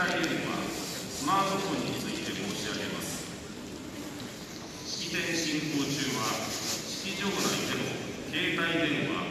帯電話、スマートフォンについて申し上げます。式典進行中は、式場内でも携帯電話、